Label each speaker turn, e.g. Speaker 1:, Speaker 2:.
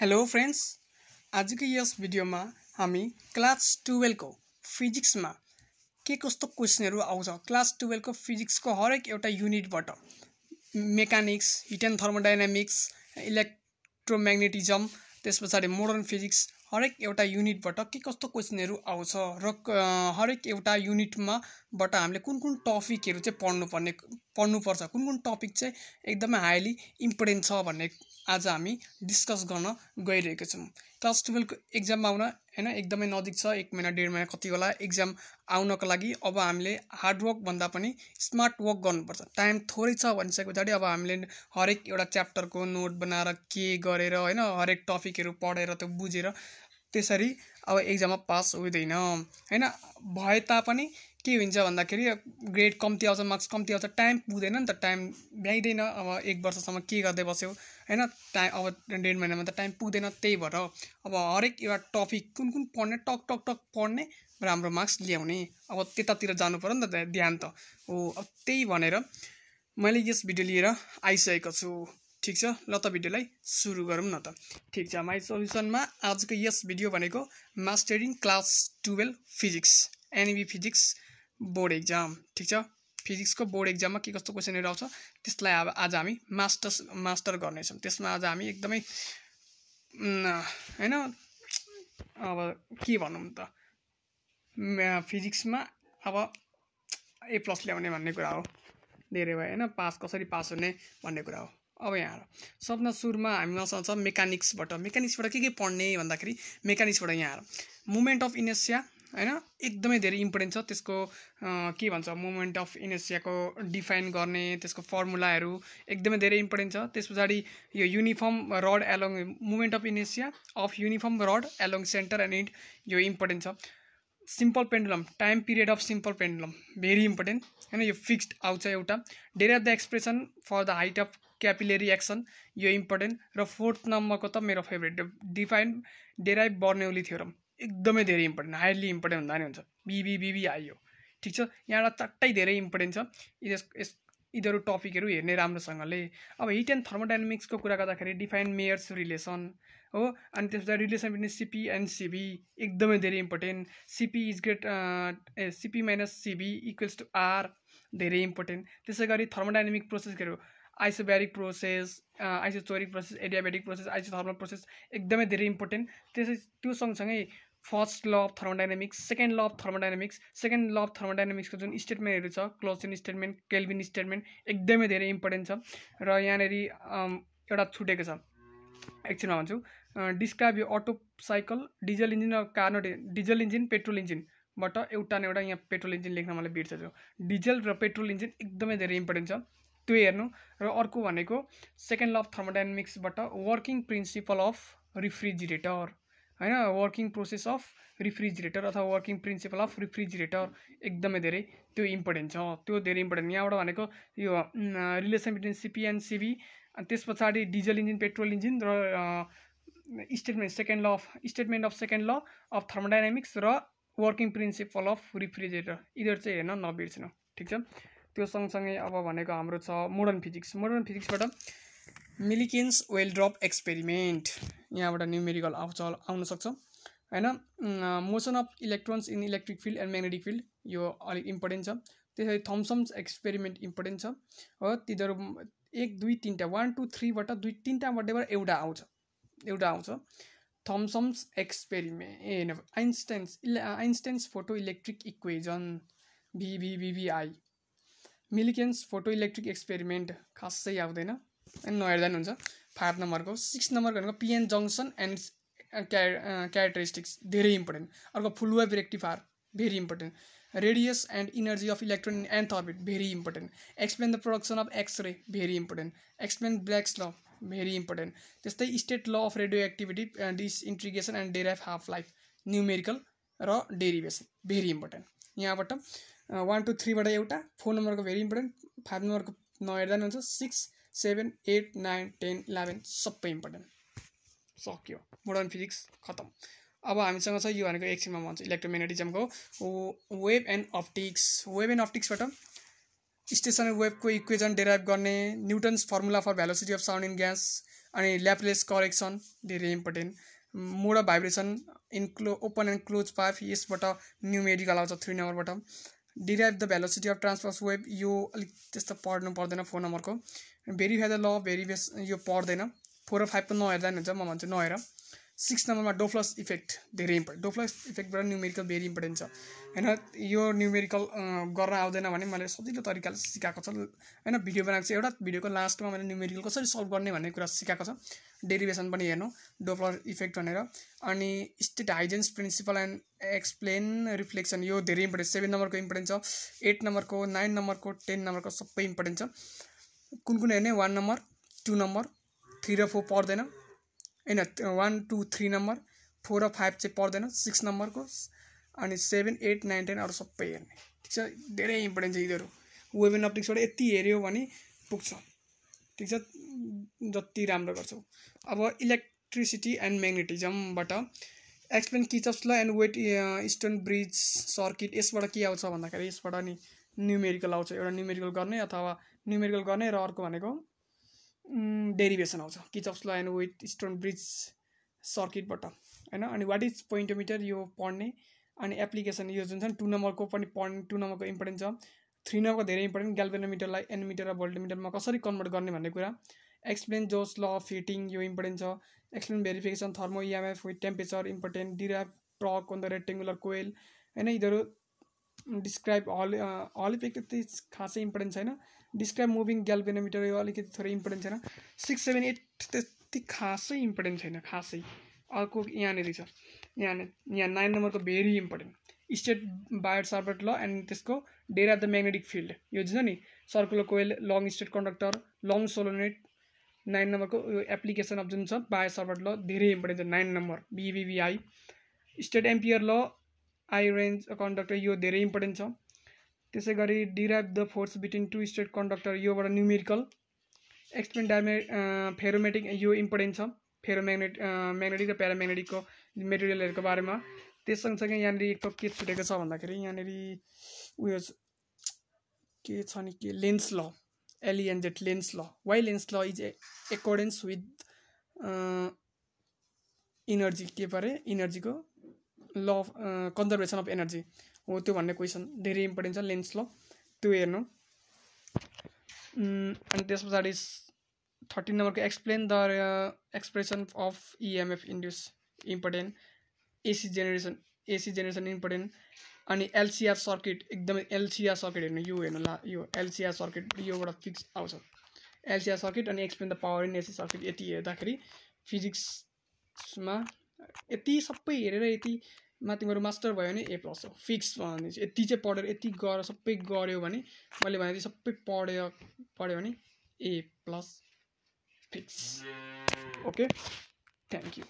Speaker 1: Hello friends आजको यस भिडियोमा हामी क्लास टुवेल्भको फिजिक्समा के कस्तो क्वेसनहरू आउँछ। क्लास टुवेल्भको फिजिक्सको हरेक एउटा युनिटबाट mechanics heat and thermodynamics electromagnetism त्यस पछाडि मोडर्न फिजिक्स हरेक एउटा युनिटबाट के कस्तो क्वेसनहरू आउँछ र हरेक एउटा युनिटमा बाट हामीले कुन कुन टपिकहरू चाहिँ पढ्नुपर्ने पढ्नुपर्छ कुन कुन टपिक चाहिँ एकदमै हाइली इम्पोर्टेन्ट छ भन्ने आज हामी डिस्कस गर्न गइरहेको छौँ। क्लास टुवेल्भको एक्जाम आउन होइन एकदमै नजिक छ एक महिना डेढ महिना कति होला एक्जाम आउनको लागि अब हामीले हार्डवर्क भन्दा पनि स्मार्ट वर्क गर्नुपर्छ। टाइम थोरै छ भनिसके पछाडि अब हामीले हरेक एउटा च्याप्टरको नोट बनाएर के गरेर होइन हरेक टपिकहरू पढेर त्यो बुझेर त्यसरी अब एक्जाममा पास हुँदैन। होइन भए तापनि के हुन्छ भन्दाखेरि ग्रेड कम्ती आउँछ मार्क्स कम्ती आउँछ टाइम पुग्दैन नि त टाइम भ्याइँदैन। अब एक वर्षसम्म के गर्दै बस्यो? होइन टाइम अब डेढ महिनामा त टाइम पुग्दैन त्यही भएर अब हरेक एउटा टपिक कुन कुन पढ्ने टक टक टक पढ्ने राम्रो मार्क्स ल्याउने। अब त्यतातिर जानु पऱ्यो नि त ध्यान त हो। अब त्यही भनेर मैले यस भिडियो लिएर आइसकेको छु। ठिक छ? ल त भिडियोलाई सुरु गरौँ न त। ठिक छ? माई सोल्युसनमा आजको यस भिडियो भनेको mastering class twelve physics NB physics board exam ठिक छ? फिजिक्सको बोर्ड एक्जाममा के कस्तो क्वेसनहरू आउँछ? त्यसलाई अब आज हामी मास्टर्स मास्टर गर्नेछौँ। त्यसमा आज हामी एकदमै होइन? अब के भनौँ त? फिजिक्समा अब ए प्लस ल्याउने भन्ने कुरा हो। धेरै भयो होइन? पास कसरी पास हुने भन्ने कुरा हो। अब यहाँ सबभन्दा सुरुमा हामीमा छ मेकानिक्सबाट। मेकानिक्सबाट के के पढ्ने भन्दाखेरि मेकानिक्सबाट यहाँ मुभमेन्ट अफ इनेसिया होइन एकदमै धेरै इम्पोर्टेन्ट छ। त्यसको के भन्छ मुभमेन्ट अफ इनेसियाको डिफाइन गर्ने त्यसको फर्मुलाहरू एकदमै धेरै इम्पोर्टेन्ट छ। त्यस पछाडि यो uniform rod along movement of इनेसिया of uniform rod along centre and end यो इम्पोर्टेन्ट छ। Simple pendulum time period of simple pendulum very important होइन यो फिक्स्ड आउँछ एउटा। Derive the expression for the height of capillary action यो important र fourth नम्बरको त मेरो favourite define derive Bernoulli theorem एकदमै धेरै इम्पोर्टेन्ट हाइली इम्पोर्टेन्ट हुँदा नि हुन्छ। बिबी आइयो। ठिक छ? यहाँबाट चट्टै धेरै इम्पोर्टेन्ट छ। यस यस यिनीहरू टपिकहरू हेर्ने राम्रोसँगले। अब हिट एन्ड थर्मोडाइनामिक्सको कुरा गर्दाखेरि डिफाइन मेयर्स रिलेसन हो अनि त्यस पछाडि relation between CP and CV एकदमै धेरै important CP is greater CP minus CV equals to R धेरै इम्पोर्टेन्ट त्यसै गरी thermodynamic प्रोसेसहरू isobaric process isochoric process adiabatic process isothermal process एकदमै धेरै इम्पोर्टेन्ट त्यसै त्यो सँगसँगै first law of thermodynamics second law of thermodynamics second law of थर्मोडाइनामिक्सको जुन स्टेटमेन्टहरू छ क्लोजन स्टेटमेन्ट केल्भिन स्टेटमेन्ट एकदमै धेरै इम्पोर्टेन्ट छ र यहाँनिर एउटा छुटेको छ। एकछिनमा भन्छु। डिस्क्राइब यो अटो साइकल डिजल इन्जिन र कार डिजल इन्जिन पेट्रोल इन्जिनबाट एउटा न एउटा यहाँ पेट्रोल इन्जिन लेख्न मलाई बिर्सेछु डिजल र पेट्रोल इन्जिन एकदमै धेरै इम्पोर्टेन्ट छ। त्यो हेर्नु र अर्को भनेको सेकेन्ड ल अफ थर्मोडाइनामिक्सबाट वर्किङ प्रिन्सिपल अफ रिफ्रिजिरेटर होइन वर्किङ प्रोसेस अफ रिफ्रिजिरेटर अथवा वर्किङ प्रिन्सिपल अफ रिफ्रिजिरेटर एकदमै धेरै त्यो इम्पोर्टेन्ट छ। त्यो धेरै इम्पोर्टेन्ट यहाँबाट भनेको यो relation between CP and CV अनि त्यस पछाडि डिजल इन्जिन पेट्रोल इन्जिन र statement second law of statement of second law of thermodynamics र वर्किङ प्रिन्सिपल अफ रिफ्रिजिरेटर यिनीहरू चाहिँ हेर्न नबिर्सिनु। ठिक छ? त्यो सँगसँगै अब भनेको हाम्रो छ मोडर्न फिजिक्स मोडर्न फिजिक्सबाट मिलिकेन्स वेल ड्रप एक्सपेरिमेन्ट। यहाँबाट न्युमेरिकल आउँछ आउन सक्छ। होइन? Motion of electrons in electric field and magnetic field यो अलिक इम्पोर्टेन्ट छ। त्यसरी थम्सम्स एक्सपेरिमेन्ट इम्पोर्टेन्ट छ। हो तिनीहरू एक दुई तिनवटा वान टू थ्रीबाट दुई तिनवटाबाटबाट एउटा आउँछ। एउटा आउँछ। थम्सम्स एक्सपेरिमेन्ट ए होइन आइन्स्टाइन्स इले फोटो इलेक्ट्रिक इक्वेजन भिभिभिभिआई मिलिकेन्स फोटो इलेक्ट्रिक एक्सपेरिमेन्ट खासै आउँदैन। अनि नहेर्दा पनि हुन्छ। फाइभ नम्बरको सिक्स नम्बरको भनेको PN junction and Kyar characteristics धेरै इम्पोर्टेन्ट अर्को full wave rectifier very important radius and energy of electron and orbit very important explain the production of X-ray very important explain Black's law very important त्यस्तै state law of radioactivity disintegration and derive half life numerical र derivation very important यहाँबाट one two थ्रीबाट एउटा four नम्बरको very important five नम्बरको नहेर्दा पनि हुन्छ six seven eight nine ten eleven सबै इम्पोर्टेन्ट। सक्यो। मोडर्न फिजिक्स खतम। अब हामीसँग छ यो भनेको एकछिनमा भन्छ। इलेक्ट्रोमेग्नेटिजमको wave and optics. Wave and अप्टिक्सबाट stationary वेबको इक्वेजन डेराइभ गर्ने Newton's formula for velocity of sound in gas अनि ल्यापलेस करेक्सन धेरै important. Mode of vibration in close open and close pipe यसबाट न्युमेरिकल आउँछ थ्री नम्बरबाट। Derive the velocity of transverse wave यो अलिक त्यस्तो पढ्नु पर्दैन फोन नम्बरको। भेरिफाई द ल भेरिफेस यो पढ्दैन। फोर र फाइभ त नहेर्दा नि हुन्छ म भन्छु नहेर। सिक्स नम्बरमा डोफ्लस इफेक्ट धेरै इम्पोर्टेन्ट डोफ्लस इफेक्टबाट न्युमेरिकल भेरी इम्पोर्टेन्ट छ। होइन यो न्युमेरिकल गर्न आउँदैन भने मैले सजिलो तरिकाले सिकाएको छ। होइन भिडियो बनाएको छ एउटा भिडियोको लास्टमा मैले न्युमेरिकल कसरी सल्भ गर्ने भन्ने कुरा सिकाएको छ। डेरिभेसन पनि हेर्नु डोफ्लर इफेक्ट भनेर। अनि state Huygens principle and explain reflection यो धेरै इम्पोर्टेन्ट सेभेन नम्बरको इम्पोर्टेन्ट छ एट नम्बरको नाइन नम्बरको टेन नम्बरको सबै इम्पोर्टेन्ट छ। कुन कुन हेर्ने? One number two number three र फोर पर्दैन। होइन one two three number four र फाइभ चाहिँ पर्दैन सिक्स नम्बरको अनि सेभेन एट नाइन टेन अरू सबै हेर्ने। ठिक छ? धेरै इम्पोर्टेन्ट छ यिनीहरू। वेब एन्ड अप्टिक्सबाट यति हेऱ्यो भने पुग्छ। ठिक छ? जति राम्रो गर्छौ। अब electricity and म्याग्नेटिजमबाट explain Kirchhoff's law and Wheatstone bridge circuit यसबाट के आउँछ भन्दाखेरि यसबाट नि न्युमेरिकल आउँछ। एउटा न्युमेरिकल गर्ने अथवा न्युमेरिकल गर्ने र अर्को भनेको डेरिभेसन आउँछ। Kirchhoff's law and Wheatstone bridge सर्किटबाट होइन? अनि वाट इज पोइन्टोमिटर यो पढ्ने। अनि एप्लिकेसन यो जुन छ टु नम्बरको पनि पढ्ने टु नम्बरको इम्पोर्टेन्ट छ। थ्री नम्बरको धेरै इम्पोर्टेन्ट ग्याल्भेनोमिटरलाई एनमिटर र भोल्टोमिटरमा कसरी कन्भर्ट गर्ने भन्ने कुरा। एक्सप्लेन जोस ल फिटिङ यो इम्पोर्टेन्ट छ। Explain verification thermo EMF with temperature important derive torque on the rectangular coil होइन? यिनीहरू डिस्क्राइब हल हल इफेक्ट त्यति खासै इम्पोर्टेन्ट छैन डिस्क्राइब मुभिङ ग्याल्भेनोमिटर यो अलिकति थोरै इम्पोर्टेन्ट छैन सिक्स सेभेन एट त्यति खासै इम्पोर्टेन्ट छैन खासै अर्को यहाँनिर छ यहाँ यहाँ नाइन नम्बरको very important state Biot Savart law and त्यसको डेरा द म्याग्नेटिक फिल्ड यो छ नि circular coil long straight conductor long solenoid nine नम्बरको यो एप्लिकेसन अफ जुन छ बायो सार्बट ल धेरै इम्पोर्टेन्ट छ nine number बिबिबिआई state Ampere law I range conductor यो धेरै इम्पोर्टेन्ट छ। त्यसै गरी derive the force between two straight conductor योबाट न्युमेरिकल एक्सप्लेन डायमे फेरोमेटिक यो इम्पोर्टेन्ट छ। फेरोम्याग्नेट म्याग्नेटिक र प्याराम्याग्नेटिकको मेटेरियलहरूको बारेमा। त्यस सँगसँगै यहाँनिर एक के छुटेको छ भन्दाखेरि यहाँनिर उयो के छ नि के Lenz law एलिएनजेट Lenz law why Lenz law is accordance with energy के परे? इनर्जीको law of conservation of energy हो त्यो भन्ने क्वेसन धेरै इम्पोर्टेन्ट छ लेन्स ल त्यो हेर्नु. अनि त्यस पछाडि थर्टिन नम्बरको explain the expression of EMF induce important AC generation AC generation important अनि एलसिआर सर्किट एकदमै एलसिआर सर्किट हेर्नु. यो हेर्नु ला यो एलसिआर सर्किट योबाट फिक्स आउँछ. एलसिआर सर्किट अनि explain the power in AC circuit यति हेर्दाखेरि फिजिक्समा यति सबै हेरेर यति मा तिमीहरू मास्टर भयो भने ए प्लस हो। फिक्स भने चाहिँ यति चाहिँ पढेर यति गर सबै गऱ्यो भने मैले भने सबै पढ्यो पढ्यो भने A plus fix. Okay thank you